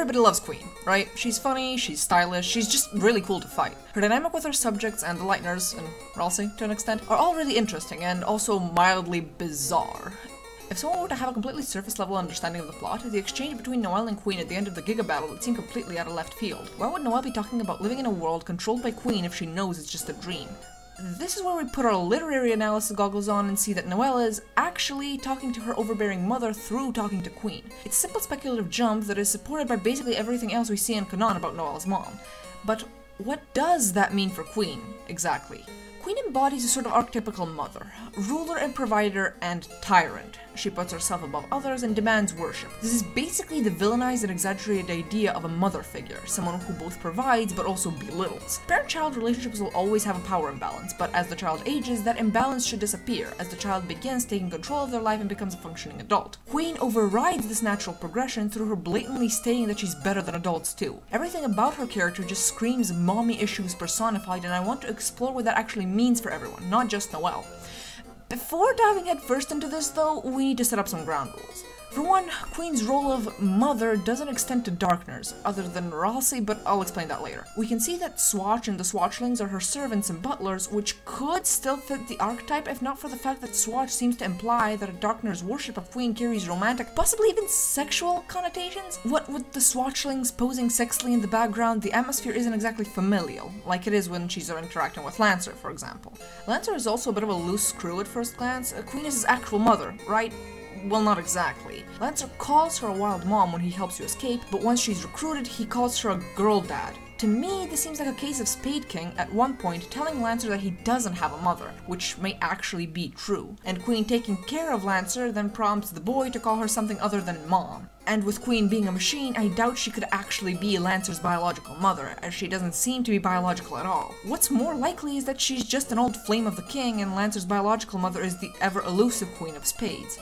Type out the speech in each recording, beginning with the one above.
Everybody loves Queen, right? She's funny, she's stylish, she's just really cool to fight. Her dynamic with her subjects and the Lightners, and Ralsei to an extent, are all really interesting and also mildly bizarre. If someone were to have a completely surface level understanding of the plot, the exchange between Noelle and Queen at the end of the Giga battle would seem completely out of left field. Why would Noelle be talking about living in a world controlled by Queen if she knows it's just a dream? This is where we put our literary analysis goggles on and see that Noelle is actually talking to her overbearing mother through talking to Queen. It's a simple speculative jump that is supported by basically everything else we see in canon about Noelle's mom. But what does that mean for Queen, exactly? Embodies a sort of archetypical mother, ruler and provider and tyrant. She puts herself above others and demands worship. This is basically the villainized and exaggerated idea of a mother figure, someone who both provides but also belittles. Parent-child relationships will always have a power imbalance, but as the child ages, that imbalance should disappear as the child begins taking control of their life and becomes a functioning adult. Queen overrides this natural progression through her blatantly stating that she's better than adults too. Everything about her character just screams mommy issues personified and I want to explore what that actually means for everyone, not just Noelle. Before diving headfirst into this though, we need to set up some ground rules. For one, Queen's role of mother doesn't extend to Darkners, other than Ralsei, but I'll explain that later. We can see that Swatch and the Swatchlings are her servants and butlers, which could still fit the archetype if not for the fact that Swatch seems to imply that a Darkner's worship of Queen carries romantic, possibly even sexual connotations. What with the Swatchlings posing sexily in the background, the atmosphere isn't exactly familial, like it is when she's interacting with Lancer, for example. Lancer is also a bit of a loose screw at first glance. Queen is his actual mother, right? Well, not exactly. Lancer calls her a wild mom when he helps you escape, but once she's recruited, he calls her a girl dad. To me, this seems like a case of Spade King at one point telling Lancer that he doesn't have a mother, which may actually be true. And Queen taking care of Lancer then prompts the boy to call her something other than mom. And with Queen being a machine, I doubt she could actually be Lancer's biological mother, as she doesn't seem to be biological at all. What's more likely is that she's just an old flame of the king and Lancer's biological mother is the ever elusive Queen of Spades.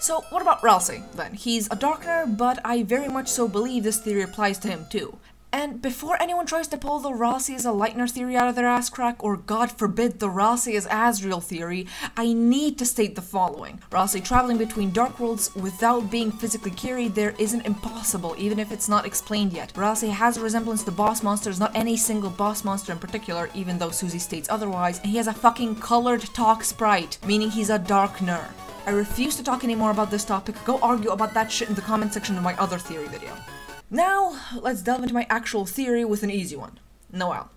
So, what about Ralsei, then? He's a Darkner, but I very much so believe this theory applies to him too. And before anyone tries to pull the Ralsei is a Lightner theory out of their ass crack, or God forbid the Ralsei is Asriel theory, I need to state the following. Ralsei traveling between dark worlds without being physically carried there isn't impossible, even if it's not explained yet. Ralsei has a resemblance to boss monsters, not any single boss monster in particular, even though Susie states otherwise, and he has a fucking colored talk sprite, meaning he's a Darkner. I refuse to talk anymore about this topic, go argue about that shit in the comment section of my other theory video. Now, let's delve into my actual theory with an easy one. Noelle.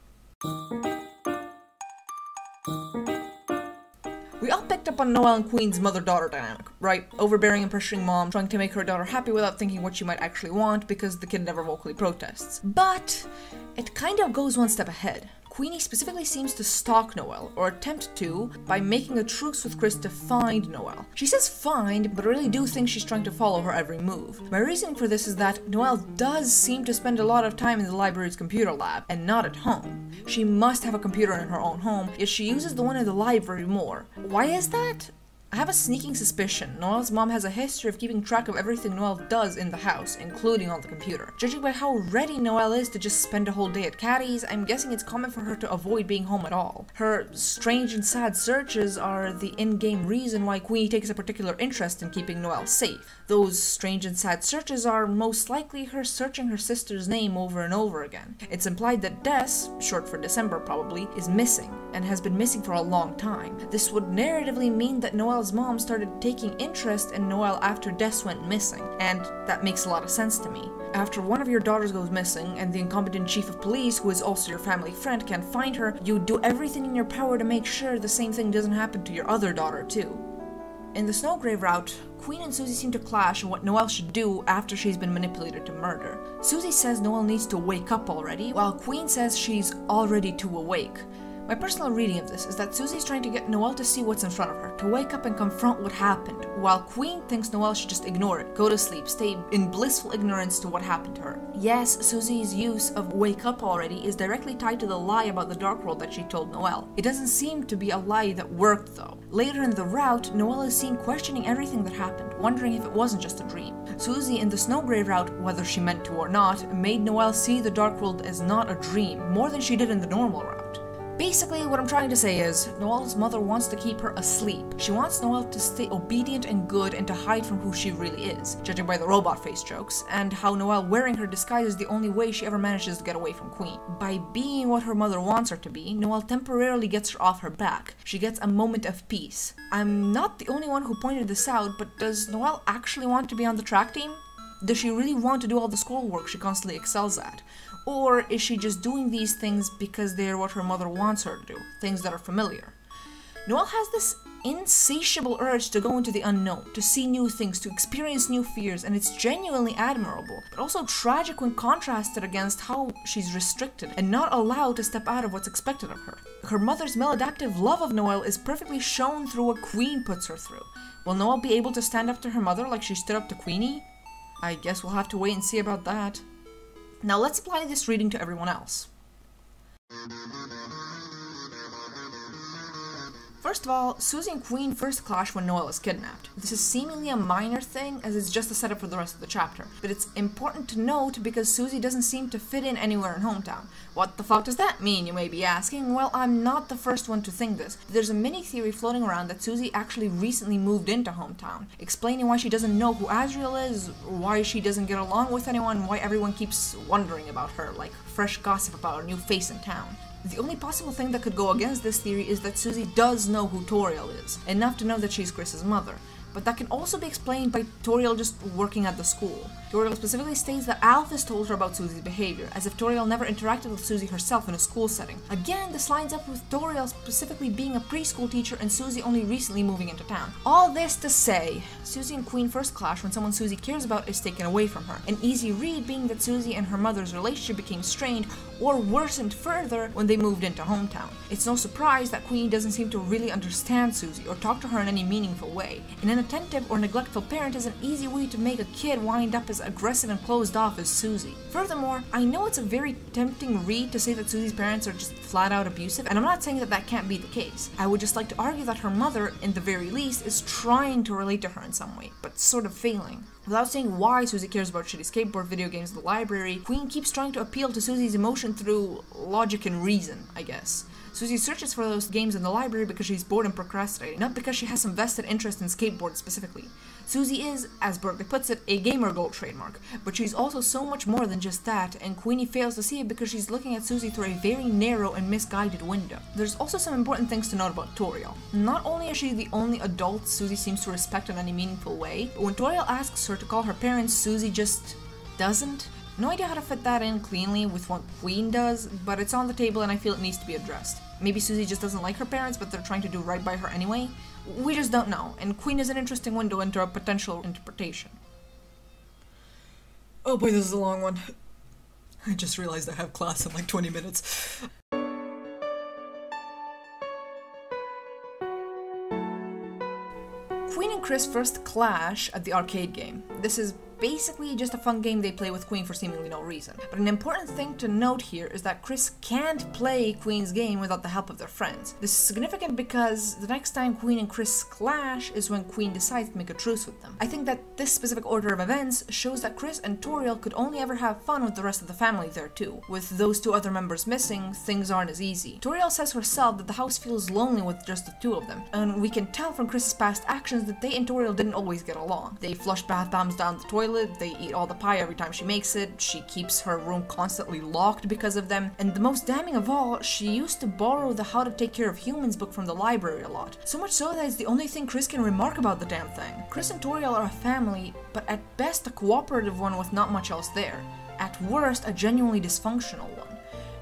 We all picked up on Noelle and Queen's mother-daughter dynamic, right? Overbearing and pressuring mom, trying to make her daughter happy without thinking what she might actually want because the kid never vocally protests. But it kind of goes one step ahead. Queenie specifically seems to stalk Noelle, or attempt to, by making a truce with Kris to find Noelle. She says find, but I really do think she's trying to follow her every move. My reasoning for this is that Noelle does seem to spend a lot of time in the library's computer lab, and not at home. She must have a computer in her own home, yet she uses the one in the library more. Why is that? I have a sneaking suspicion Noelle's mom has a history of keeping track of everything Noelle does in the house, including on the computer. Judging by how ready Noelle is to just spend a whole day at Caddy's, I'm guessing it's common for her to avoid being home at all. Her strange and sad searches are the in-game reason why Queenie takes a particular interest in keeping Noelle safe. Those strange and sad searches are most likely her searching her sister's name over and over again. It's implied that Des, short for December probably, is missing, and has been missing for a long time. This would narratively mean that Noelle Mom started taking interest in Noelle after Des went missing, and that makes a lot of sense to me. After one of your daughters goes missing, and the incompetent chief of police, who is also your family friend, can't find her, you do everything in your power to make sure the same thing doesn't happen to your other daughter, too. In the Snowgrave route, Queen and Susie seem to clash on what Noelle should do after she's been manipulated to murder. Susie says Noelle needs to wake up already, while Queen says she's already too awake. My personal reading of this is that Susie's trying to get Noelle to see what's in front of her, to wake up and confront what happened, while Queen thinks Noelle should just ignore it, go to sleep, stay in blissful ignorance to what happened to her. Yes, Susie's use of wake up already is directly tied to the lie about the dark world that she told Noelle. It doesn't seem to be a lie that worked though. Later in the route, Noelle is seen questioning everything that happened, wondering if it wasn't just a dream. Susie in the Snowgrave route, whether she meant to or not, made Noelle see the dark world as not a dream, more than she did in the normal route. Basically, what I'm trying to say is, Noelle's mother wants to keep her asleep. She wants Noelle to stay obedient and good and to hide from who she really is, judging by the robot face jokes, and how Noelle wearing her disguise is the only way she ever manages to get away from Queen. By being what her mother wants her to be, Noelle temporarily gets her off her back. She gets a moment of peace. I'm not the only one who pointed this out, but does Noelle actually want to be on the track team? Does she really want to do all the schoolwork she constantly excels at? Or is she just doing these things because they're what her mother wants her to do, things that are familiar? Noelle has this insatiable urge to go into the unknown, to see new things, to experience new fears, and it's genuinely admirable, but also tragic when contrasted against how she's restricted and not allowed to step out of what's expected of her. Her mother's maladaptive love of Noelle is perfectly shown through what Queen puts her through. Will Noelle be able to stand up to her mother like she stood up to Queenie? I guess we'll have to wait and see about that. Now let's apply this reading to everyone else. First of all, Susie and Queen first clash when Noelle is kidnapped. This is seemingly a minor thing as it's just a setup for the rest of the chapter, but it's important to note because Susie doesn't seem to fit in anywhere in Hometown. What the fuck does that mean, you may be asking? Well, I'm not the first one to think this. There's a mini theory floating around that Susie actually recently moved into Hometown, explaining why she doesn't know who Asriel is, why she doesn't get along with anyone, why everyone keeps wondering about her, like fresh gossip about a new face in town. The only possible thing that could go against this theory is that Susie does know who Toriel is, enough to know that she's Kris's mother, but that can also be explained by Toriel just working at the school. Toriel specifically states that Alphys told her about Susie's behavior, as if Toriel never interacted with Susie herself in a school setting. Again, this lines up with Toriel specifically being a preschool teacher and Susie only recently moving into town. All this to say, Susie and Queen first clash when someone Susie cares about is taken away from her. An easy read being that Susie and her mother's relationship became strained or worsened further when they moved into hometown. It's no surprise that Queen doesn't seem to really understand Susie or talk to her in any meaningful way. An inattentive or neglectful parent is an easy way to make a kid wind up as aggressive and closed off as Susie. Furthermore, I know it's a very tempting read to say that Susie's parents are just flat out abusive, and I'm not saying that that can't be the case. I would just like to argue that her mother, in the very least, is trying to relate to her in some way, but sort of failing. Without saying why Susie cares about shitty skateboard video games in the library, Queen keeps trying to appeal to Susie's emotion through logic and reason, I guess. Susie searches for those games in the library because she's bored and procrastinating, not because she has some vested interest in skateboards specifically. Susie is, as Berdly puts it, a gamer gold trademark, but she's also so much more than just that, and Queenie fails to see it because she's looking at Susie through a very narrow and misguided window. There's also some important things to note about Toriel. Not only is she the only adult Susie seems to respect in any meaningful way, but when Toriel asks her to call her parents, Susie just doesn't. No idea how to fit that in cleanly with what Queen does, but it's on the table and I feel it needs to be addressed. Maybe Susie just doesn't like her parents, but they're trying to do right by her anyway. We just don't know, and Queen is an interesting window into a potential interpretation. Oh boy, this is a long one. I just realized I have class in like 20 minutes. Queen and Kris first clash at the arcade game. This is basically just a fun game they play with Queen for seemingly no reason. But an important thing to note here is that Kris can't play Queen's game without the help of their friends. This is significant because the next time Queen and Kris clash is when Queen decides to make a truce with them. I think that this specific order of events shows that Kris and Toriel could only ever have fun with the rest of the family there too. With those two other members missing, things aren't as easy. Toriel says herself that the house feels lonely with just the two of them, and we can tell from Kris's past actions that they and Toriel didn't always get along. They flush bath bombs down the toilet toilet, they eat all the pie every time she makes it, she keeps her room constantly locked because of them, and the most damning of all, she used to borrow the How to Take Care of Humans book from the library a lot. So much so that it's the only thing Kris can remark about the damn thing. Kris and Toriel are a family, but at best a cooperative one with not much else there. At worst, a genuinely dysfunctional one.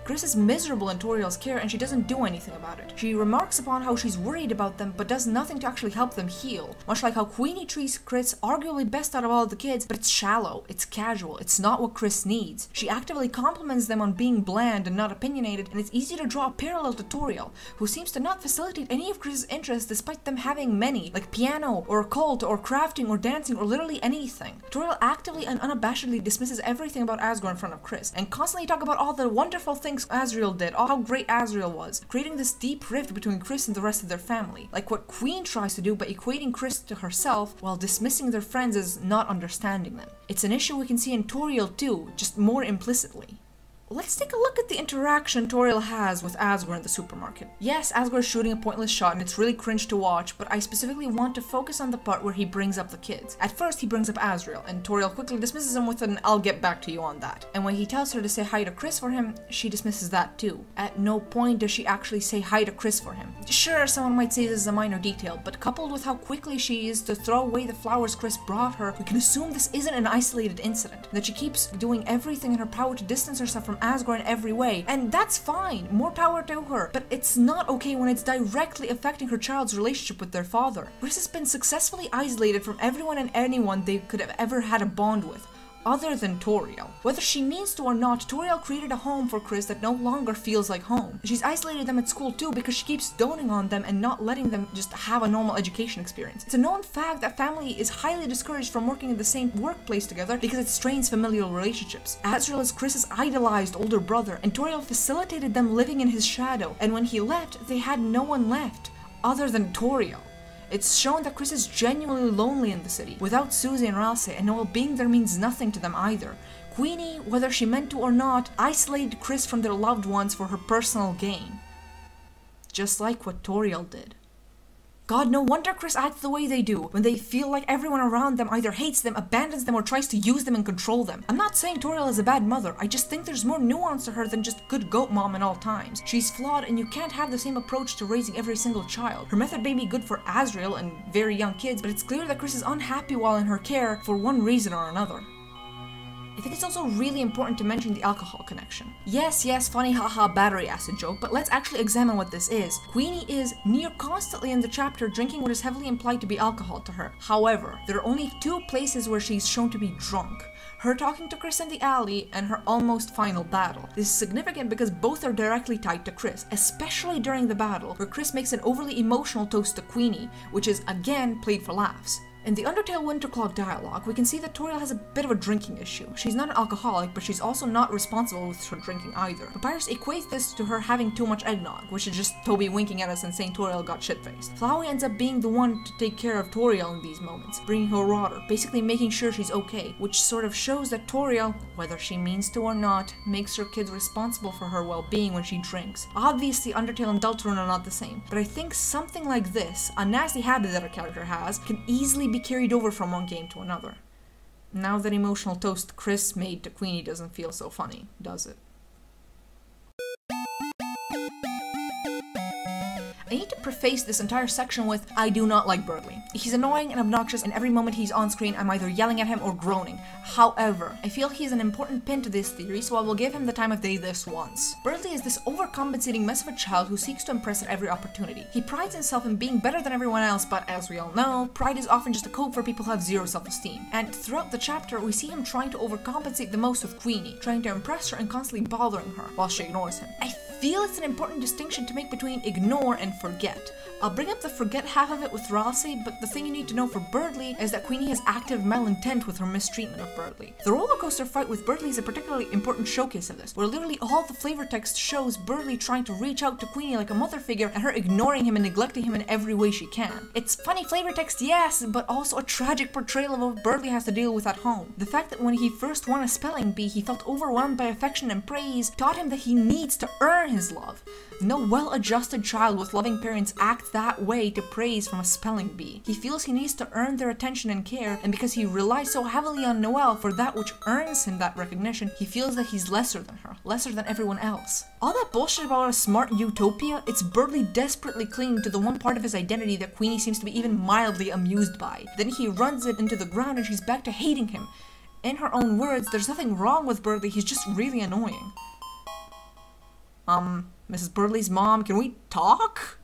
Kris is miserable in Toriel's care and she doesn't do anything about it. She remarks upon how she's worried about them but does nothing to actually help them heal. Much like how Queenie treats Kris arguably best out of all the kids, but it's shallow, it's casual, it's not what Kris needs. She actively compliments them on being bland and not opinionated, and it's easy to draw a parallel to Toriel, who seems to not facilitate any of Kris's interests despite them having many, like piano, or occult, or crafting, or dancing, or literally anything. Toriel actively and unabashedly dismisses everything about Asgore in front of Kris, and constantly talk about all the wonderful things things Asriel did, or how great Asriel was, creating this deep rift between Kris and the rest of their family. Like what Queen tries to do by equating Kris to herself while dismissing their friends as not understanding them. It's an issue we can see in Toriel too, just more implicitly. Let's take a look at the interaction Toriel has with Asgore in the supermarket. Yes, Asgore is shooting a pointless shot and it's really cringe to watch, but I specifically want to focus on the part where he brings up the kids. At first, he brings up Asriel, and Toriel quickly dismisses him with an I'll get back to you on that. And when he tells her to say hi to Kris for him, she dismisses that too. At no point does she actually say hi to Kris for him. Sure, someone might say this is a minor detail, but coupled with how quickly she is to throw away the flowers Kris brought her, we can assume this isn't an isolated incident, that she keeps doing everything in her power to distance herself from Asgore in every way, and that's fine, more power to her, but it's not okay when it's directly affecting her child's relationship with their father. Kris has been successfully isolated from everyone and anyone they could have ever had a bond with other than Toriel. Whether she means to or not, Toriel created a home for Kris that no longer feels like home. She's isolated them at school too because she keeps doting on them and not letting them just have a normal education experience. It's a known fact that family is highly discouraged from working in the same workplace together because it strains familial relationships. Asriel is Kris's idolized older brother, and Toriel facilitated them living in his shadow, and when he left, they had no one left other than Toriel. It's shown that Kris is genuinely lonely in the city, without Susie and Ralsei, and Noelle being there means nothing to them either. Queenie, whether she meant to or not, isolated Kris from their loved ones for her personal gain. Just like what Toriel did. God, no wonder Kris acts the way they do when they feel like everyone around them either hates them, abandons them, or tries to use them and control them. I'm not saying Toriel is a bad mother, I just think there's more nuance to her than just good goat mom in all times. She's flawed and you can't have the same approach to raising every single child. Her method may be good for Asriel and very young kids, but it's clear that Kris is unhappy while in her care for one reason or another. I think it's also really important to mention the alcohol connection. Yes, yes, funny haha battery acid joke, but let's actually examine what this is. Queenie is near constantly in the chapter drinking what is heavily implied to be alcohol to her. However, there are only two places where she's shown to be drunk. Her talking to Kris in the alley and her almost final battle. This is significant because both are directly tied to Kris, especially during the battle, where Kris makes an overly emotional toast to Queenie, which is again played for laughs. In the Undertale Wintercloak dialogue, we can see that Toriel has a bit of a drinking issue. She's not an alcoholic, but she's also not responsible with her drinking either. Papyrus equates this to her having too much eggnog, which is just Toby winking at us and saying Toriel got shit-faced. Flowey ends up being the one to take care of Toriel in these moments, bringing her water, basically making sure she's okay, which sort of shows that Toriel, whether she means to or not, makes her kids responsible for her well-being when she drinks. Obviously, Undertale and Deltarune are not the same, but I think something like this, a nasty habit that a character has, can easily be carried over from one game to another. Now that emotional toast Kris made to Queenie doesn't feel so funny, does it? I need to preface this entire section with I do not like Berdly. He's annoying and obnoxious, and every moment he's on screen, I'm either yelling at him or groaning. However, I feel he's an important pin to this theory, so I will give him the time of day this once. Berdly is this overcompensating mess of a child who seeks to impress at every opportunity. He prides himself in being better than everyone else, but as we all know, pride is often just a code for people who have zero self-esteem. And throughout the chapter, we see him trying to overcompensate the most with Queenie, trying to impress her and constantly bothering her, while she ignores him. I feel it's an important distinction to make between ignore and forget. I'll bring up the forget half of it with Ralsei, but the thing you need to know for Berdly is that Queenie has active malintent with her mistreatment of Berdly. The roller coaster fight with Berdly is a particularly important showcase of this, where literally all the flavor text shows Berdly trying to reach out to Queenie like a mother figure and her ignoring him and neglecting him in every way she can. It's funny flavor text, yes, but also a tragic portrayal of what Berdly has to deal with at home. The fact that when he first won a spelling bee, he felt overwhelmed by affection and praise taught him that he needs to earn his love. No well-adjusted child with loving parents acts that way to praise from a spelling bee. He feels he needs to earn their attention and care, and because he relies so heavily on Noelle for that which earns him that recognition, he feels that he's lesser than her, lesser than everyone else. All that bullshit about a smart utopia, it's Berdly desperately clinging to the one part of his identity that Queenie seems to be even mildly amused by. Then he runs it into the ground and she's back to hating him. In her own words, there's nothing wrong with Berdly, he's just really annoying. Um, Mrs. Berdly's mom, can we talk?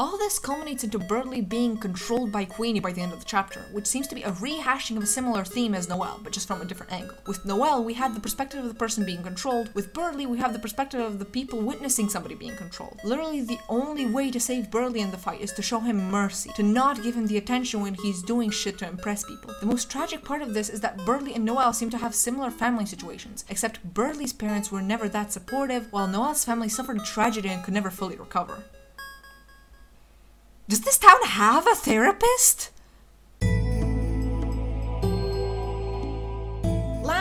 All this culminates into Berdly being controlled by Queenie by the end of the chapter, which seems to be a rehashing of a similar theme as Noelle, but just from a different angle. With Noelle, we had the perspective of the person being controlled. With Berdly, we have the perspective of the people witnessing somebody being controlled. Literally, the only way to save Berdly in the fight is to show him mercy, to not give him the attention when he's doing shit to impress people. The most tragic part of this is that Berdly and Noelle seem to have similar family situations, except Berdly's parents were never that supportive, while Noelle's family suffered a tragedy and could never fully recover. Does this town have a therapist?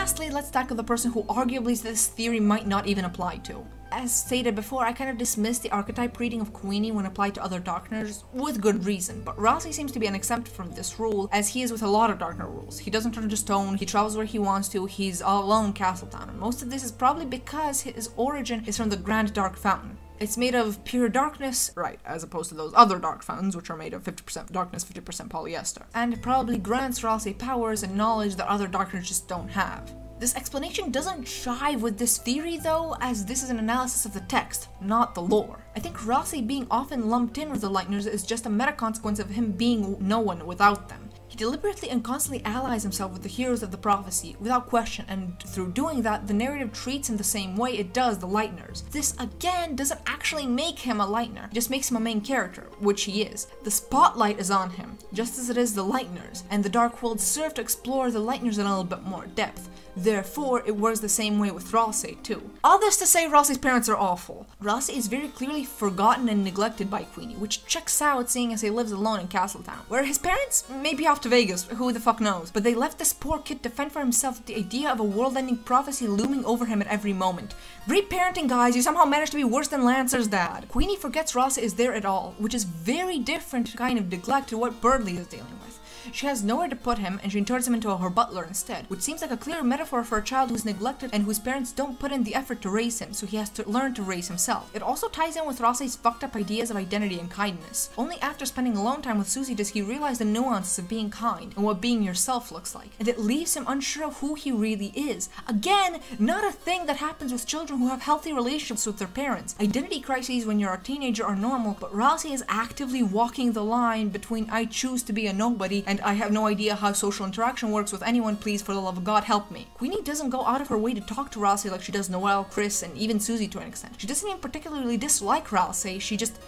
lastly, let's tackle the person who arguably this theory might not even apply to. As stated before, I kind of dismissed the archetype reading of Queenie when applied to other Darkners, with good reason, but Ralsei seems to be an exemption from this rule, as he is with a lot of Darkner rules. He doesn't turn to stone, he travels where he wants to, he's all alone in Castletown, and most of this is probably because his origin is from the Grand Dark Fountain. It's made of pure darkness, right, as opposed to those other dark fountains, which are made of 50% darkness, 50% polyester. And probably grants Ralsei powers and knowledge that other Darkners just don't have. This explanation doesn't jive with this theory though, as this is an analysis of the text, not the lore. I think Ralsei being often lumped in with the Lightners is just a meta consequence of him being no one without them. He deliberately and constantly allies himself with the heroes of the prophecy, without question, and through doing that, the narrative treats him the same way it does the Lightners. This, again, doesn't actually make him a Lightner, just makes him a main character, which he is. The spotlight is on him, just as it is the Lightners, and the Dark World serve to explore the Lightners in a little bit more depth. Therefore, it works the same way with Ralsei too. All this to say Ralsei's parents are awful. Ralsei is very clearly forgotten and neglected by Queenie, which checks out seeing as he lives alone in Castletown. Where his parents may be off to Vegas, who the fuck knows, but they left this poor kid to fend for himself the idea of a world-ending prophecy looming over him at every moment. Great parenting guys, you somehow managed to be worse than Lancer's dad. Queenie forgets Ralsei is there at all, which is very different kind of neglect to what Berdly is dealing with. She has nowhere to put him and she turns him into her butler instead, which seems like a clear metaphor for a child who's neglected and whose parents don't put in the effort to raise him, so he has to learn to raise himself. It also ties in with Ralsei's fucked up ideas of identity and kindness. Only after spending alone time with Susie does he realize the nuances of being kind and what being yourself looks like, and it leaves him unsure of who he really is. Again, not a thing that happens with children who have healthy relationships with their parents. Identity crises when you're a teenager are normal, but Ralsei is actively walking the line between I choose to be a nobody and I have no idea how social interaction works with anyone, please, for the love of God, help me. Queenie doesn't go out of her way to talk to Ralsei like she does Noelle, Kris, and even Susie to an extent. She doesn't even particularly dislike Ralsei, she just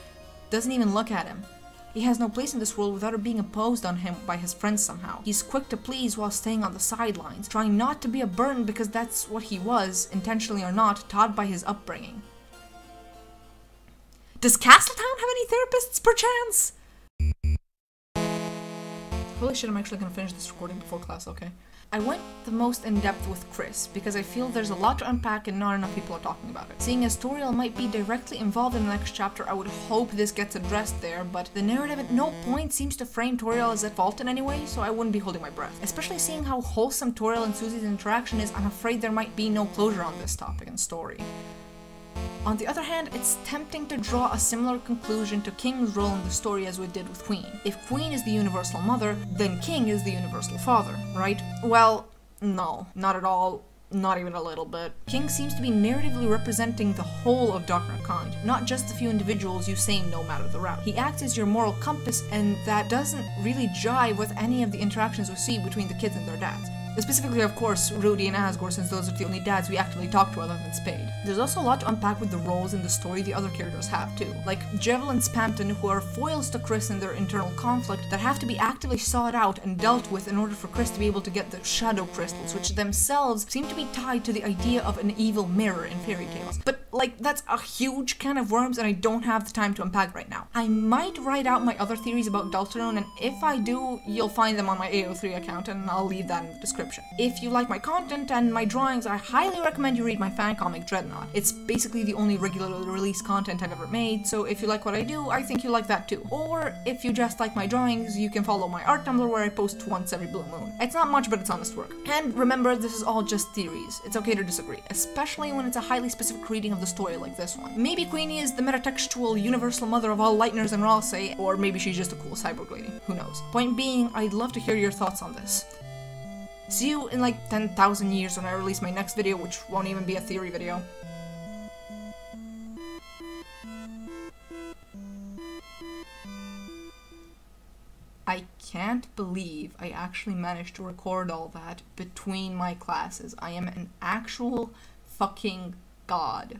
doesn't even look at him. He has no place in this world without it being imposed on him by his friends somehow. He's quick to please while staying on the sidelines, trying not to be a burden because that's what he was, intentionally or not, taught by his upbringing. Does Castletown have any therapists, perchance? Holy shit, I'm actually gonna finish this recording before class, okay? I went the most in depth with Kris because I feel there's a lot to unpack and not enough people are talking about it. Seeing as Toriel might be directly involved in the next chapter, I would hope this gets addressed there, but the narrative at no point seems to frame Toriel as at fault in any way, so I wouldn't be holding my breath. Especially seeing how wholesome Toriel and Susie's interaction is, I'm afraid there might be no closure on this topic and story. On the other hand, it's tempting to draw a similar conclusion to King's role in the story as we did with Queen. If Queen is the universal mother, then King is the universal father, right? Well, no, not at all. Not even a little bit. King seems to be narratively representing the whole of Darkner kind, not just the few individuals you say no matter the route. He acts as your moral compass, and that doesn't really jive with any of the interactions we see between the kids and their dads. Specifically, of course, Rudy and Asgore, since those are the only dads we actively talk to other than Spade. There's also a lot to unpack with the roles in the story the other characters have too, like Jevil and Spamton, who are foils to Kris in their internal conflict that have to be actively sought out and dealt with in order for Kris to be able to get the shadow crystals, which themselves seem to be tied to the idea of an evil mirror in fairy tales. But like, that's a huge can of worms and I don't have the time to unpack right now. I might write out my other theories about Deltarune, and if I do, you'll find them on my AO3 account and I'll leave that in the description. If you like my content and my drawings, I highly recommend you read my fan comic Dread Not. It's basically the only regularly released content I've ever made, so if you like what I do, I think you like that too. Or if you just like my drawings, you can follow my art Tumblr where I post once every blue moon. It's not much, but it's honest work. And remember, this is all just theories. It's okay to disagree, especially when it's a highly specific reading of the story like this one. Maybe Queenie is the metatextual universal mother of all Lightners and Ralsei, or maybe she's just a cool cyborg lady. Who knows? Point being, I'd love to hear your thoughts on this. See you in like 10,000 years when I release my next video, which won't even be a theory video. I can't believe I actually managed to record all that between my classes. I am an actual fucking god.